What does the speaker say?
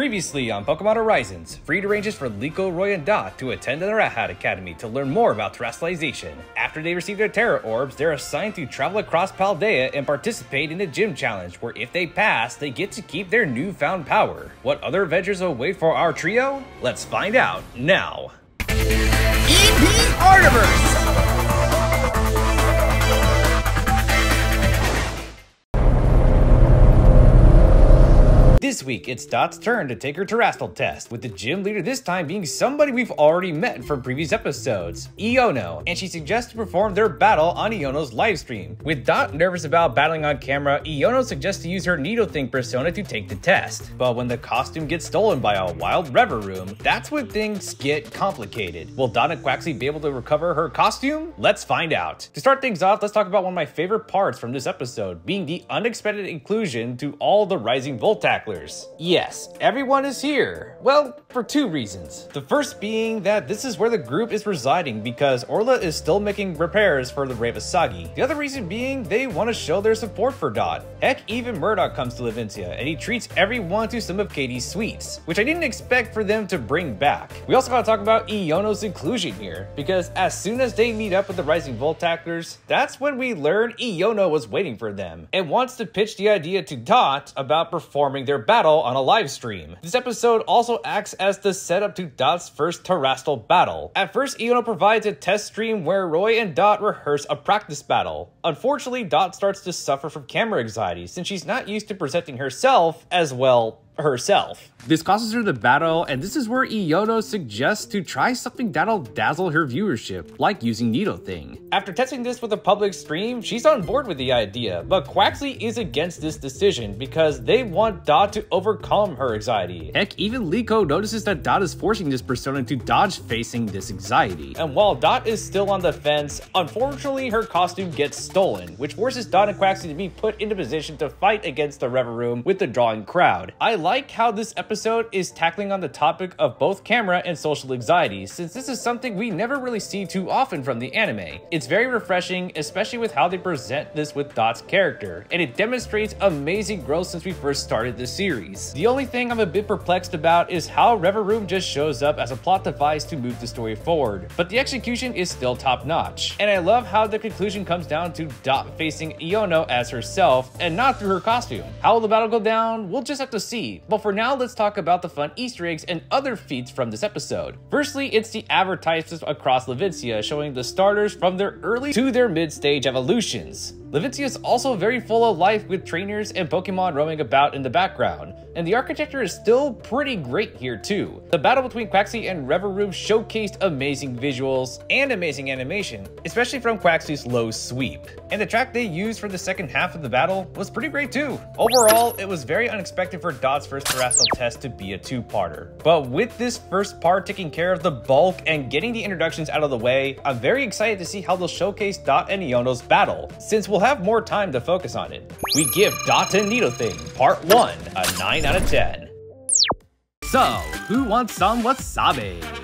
Previously on Pokemon Horizons, Friede arranges for Liko, Roy, and Dot to attend the Rat Hat Academy to learn more about Terastallization. After they receive their Tera Orbs, they're assigned to travel across Paldea and participate in a gym challenge where if they pass, they get to keep their newfound power. What other adventures await for our trio? Let's find out now. EB Artiverse! Week, it's Dot's turn to take her Terastal test, with the gym leader this time being somebody we've already met from previous episodes, Iono, and she suggests to perform their battle on Iono's livestream. With Dot nervous about battling on camera, Iono suggests to use her Nidothing persona to take the test. But when the costume gets stolen by a wild Revavroom, that's when things get complicated. Will Dot and Quaxly be able to recover her costume? Let's find out. To start things off, let's talk about one of my favorite parts from this episode, being the unexpected inclusion to all the Rising Volt Yes, everyone is here. Well, for two reasons. The first being that this is where the group is residing because Orla is still making repairs for the Brave Asagi. The other reason being they want to show their support for Dot. Heck, even Murdoch comes to Levincia and he treats everyone to some of Katy's sweets, which I didn't expect for them to bring back. We also gotta talk about Iono's inclusion here, because as soon as they meet up with the Rising Volt tacklers, that's when we learn Iono was waiting for them and wants to pitch the idea to Dot about performing their battle on a live stream. This episode also acts as the setup to Dot's first Terastal battle. At first, Iono provides a test stream where Roy and Dot rehearse a practice battle. Unfortunately, Dot starts to suffer from camera anxiety since she's not used to presenting herself as well herself. This causes her to battle, and this is where Iono suggests to try something that'll dazzle her viewership, like using Nidothing. After testing this with a public stream, she's on board with the idea, but Quaxly is against this decision because they want Dot to overcome her anxiety. Heck, even Liko notices that Dot is forcing this persona to dodge facing this anxiety. And while Dot is still on the fence, unfortunately her costume gets stolen, which forces Dot and Quaxly to be put into position to fight against the Revavroom with the drawing crowd. I like how this episode is tackling on the topic of both camera and social anxiety, since this is something we never really see too often from the anime. It's very refreshing, especially with how they present this with Dot's character, and it demonstrates amazing growth since we first started the series. The only thing I'm a bit perplexed about is how Revavroom just shows up as a plot device to move the story forward, but the execution is still top notch. And I love how the conclusion comes down to Dot facing Iono as herself and not through her costume. How will the battle go down? We'll just have to see. But for now, let's talk about the fun Easter eggs and other feats from this episode. Firstly, it's the advertisements across Levincia showing the starters from their early to their mid-stage evolutions. Levincia is also very full of life with trainers and Pokemon roaming about in the background, and the architecture is still pretty great here too. The battle between Quaxly and Revavroom showcased amazing visuals and amazing animation, especially from Quaxly's low sweep. And the track they used for the second half of the battle was pretty great too. Overall, it was very unexpected for Dot's first Terastal test to be a two-parter. But with this first part taking care of the bulk and getting the introductions out of the way, I'm very excited to see how they'll showcase Dot and Iono's battle, since we'll have more time to focus on it. We give Dot and Thing Part 1 a 9 out of 10. So, who wants some wasabi?